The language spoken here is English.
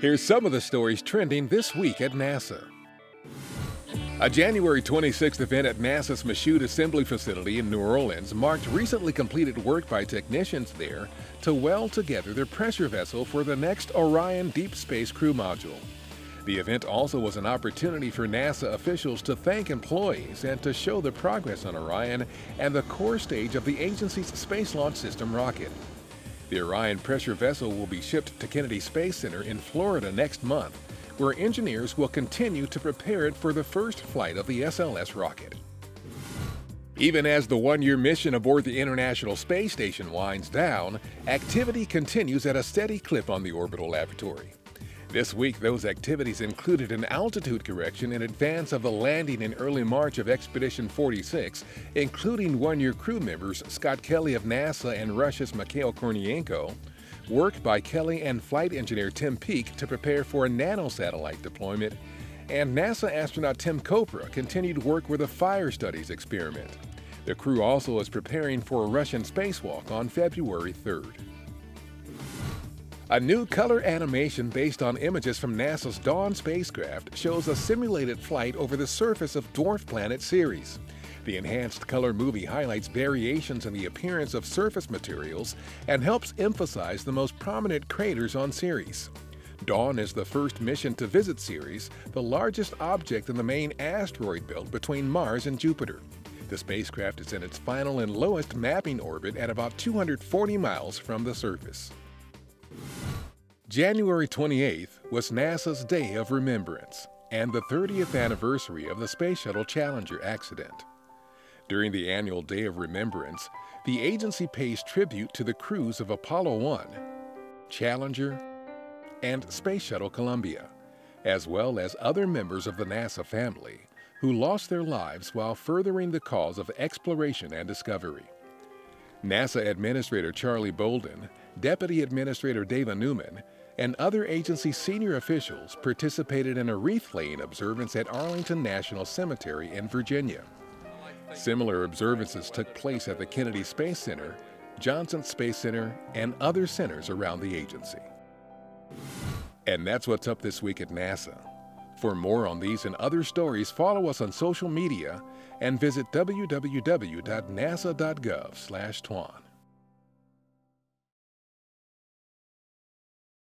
Here's some of the stories trending this week at NASA. A January 26th event at NASA's Michoud Assembly Facility in New Orleans marked recently completed work by technicians there to weld together the pressure vessel for the next Orion Deep Space Crew Module. The event also was an opportunity for NASA officials to thank employees and to show the progress on Orion and the core stage of the agency's Space Launch System rocket. The Orion pressure vessel will be shipped to Kennedy Space Center in Florida next month, where engineers will continue to prepare it for the first flight of the SLS rocket. Even as the one-year mission aboard the International Space Station winds down, activity continues at a steady clip on the orbital laboratory. This week, those activities included an altitude correction in advance of the landing in early March of Expedition 46, including one-year crew members Scott Kelly of NASA and Russia's Mikhail Kornienko, work by Kelly and flight engineer Tim Peake to prepare for a nanosatellite deployment, and NASA astronaut Tim Kopra continued work with a fire studies experiment. The crew also is preparing for a Russian spacewalk on February 3rd. A new color animation based on images from NASA's Dawn spacecraft shows a simulated flight over the surface of dwarf planet Ceres. The enhanced color movie highlights variations in the appearance of surface materials and helps emphasize the most prominent craters on Ceres. Dawn is the first mission to visit Ceres, the largest object in the main asteroid belt between Mars and Jupiter. The spacecraft is in its final and lowest mapping orbit at about 240 miles from the surface. January 28th was NASA's Day of Remembrance and the 30th anniversary of the Space Shuttle Challenger accident. During the annual Day of Remembrance, the agency pays tribute to the crews of Apollo 1, Challenger, and Space Shuttle Columbia, as well as other members of the NASA family who lost their lives while furthering the cause of exploration and discovery. NASA Administrator Charlie Bolden, Deputy Administrator Dava Newman, and other agency senior officials participated in a wreath-laying observance at Arlington National Cemetery in Virginia. Similar observances took place at the Kennedy Space Center, Johnson Space Center, and other centers around the agency. And that's what's up this week at NASA. For more on these and other stories, follow us on social media and visit www.nasa.gov/twan.